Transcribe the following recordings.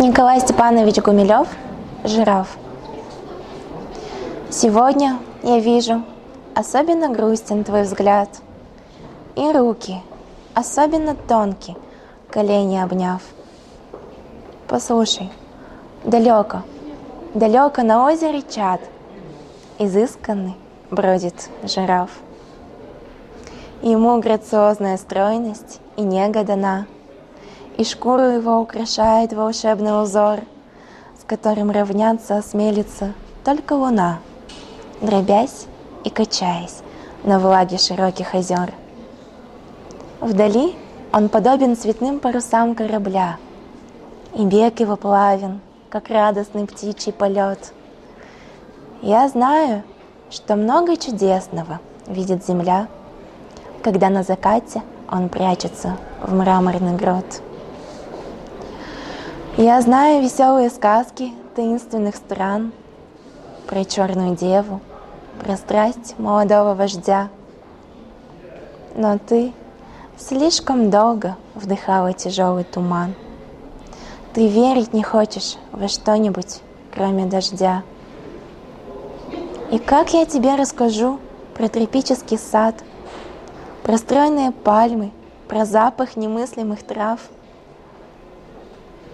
Николай Степанович Гумилев, жираф. Сегодня я вижу, особенно грустен твой взгляд. И руки, особенно тонкие, колени обняв. Послушай, далеко, далеко на озере чат, изысканный бродит жираф. Ему грациозная стройность и нега дана, И шкуру его украшает волшебный узор, С которым равняться осмелится только луна, Дробясь и качаясь на влаге широких озер. Вдали он подобен цветным парусам корабля, И бег его плавен, как радостный птичий полет. Я знаю, что много чудесного видит земля — когда на закате он прячется в мраморный грот. Я знаю веселые сказки таинственных стран про черную деву, про страсть молодого вождя. Но ты слишком долго вдыхала тяжелый туман. Ты верить не хочешь во что-нибудь, кроме дождя. И как я тебе расскажу про тропический сад – про стройные пальмы, про запах немыслимых трав.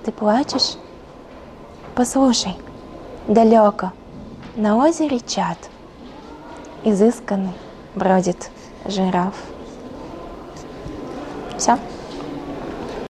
Ты плачешь? Послушай, далеко, на озере чат, изысканный бродит жираф. Все?